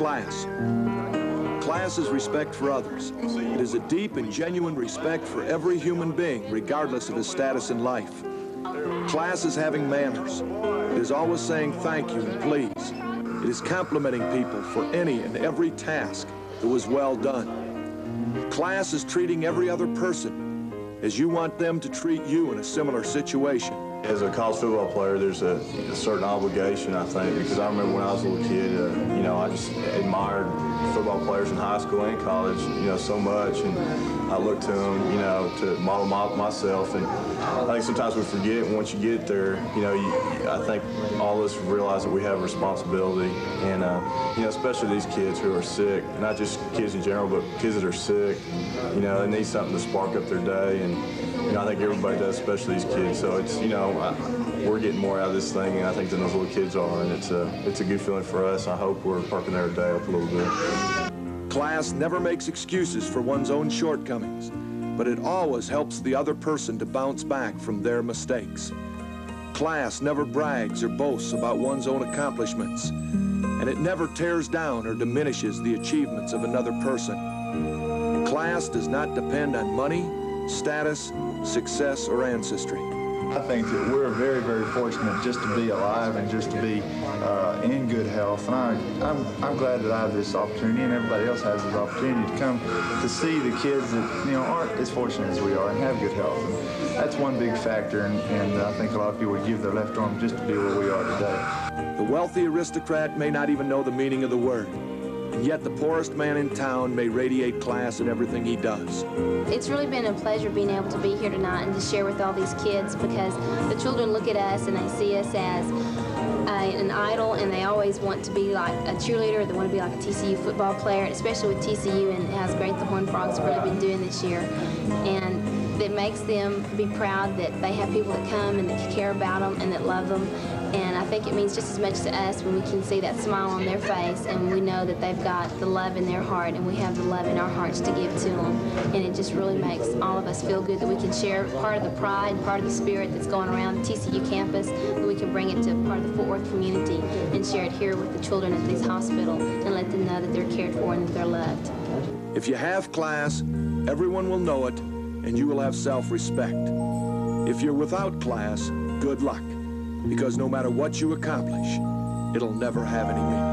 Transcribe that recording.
class? Class is respect for others. It is a deep and genuine respect for every human being, regardless of his status in life. Class is having manners. It is always saying thank you and please. It is complimenting people for any and every task that was well done. Class is treating every other person as you want them to treat you in a similar situation. As a college football player, there's a, a, certain obligation, I think, because I remember when I was a little kid, uh, you know, I just admired football players in high school and college, you know, so much, and I looked to them, you know, to model my, myself, and I think sometimes we forget once you get there, you know, you, I think all of us realize that we have a responsibility, and, uh, you know, especially these kids who are sick, not just kids in general, but kids that are sick, you know, they need something to spark up their day, and, you know, I think everybody does, especially these kids, so it's, you know, I, we're getting more out of this thing, I think, than those little kids are, and it's a, it's a good feeling for us. I hope we're parking their day up a little bit. Class never makes excuses for one's own shortcomings, but it always helps the other person to bounce back from their mistakes. Class never brags or boasts about one's own accomplishments, and it never tears down or diminishes the achievements of another person. Class does not depend on money, status, success, or ancestry. I think that we're very, very fortunate just to be alive and just to be uh, in good health. And I, I'm, I'm glad that I have this opportunity and everybody else has this opportunity to come to see the kids that, you know, aren't as fortunate as we are and have good health. And that's one big factor, and, and I think a lot of people would give their left arm just to be where we are today. The wealthy aristocrat may not even know the meaning of the word. Yet the poorest man in town may radiate class in everything he does. It's really been a pleasure being able to be here tonight and to share with all these kids because the children look at us and they see us as uh, an idol and they always want to be like a cheerleader. They want to be like a TCU football player, especially with TCU and how great the Horned Frogs have really been doing this year. And it makes them be proud that they have people that come and that care about them and that love them and I think it means just as much to us when we can see that smile on their face and we know that they've got the love in their heart and we have the love in our hearts to give to them. And it just really makes all of us feel good that we can share part of the pride, and part of the spirit that's going around the TCU campus, and we can bring it to part of the Fort Worth community and share it here with the children at this hospital and let them know that they're cared for and that they're loved. If you have class, everyone will know it and you will have self-respect. If you're without class, good luck because no matter what you accomplish, it'll never have any meaning.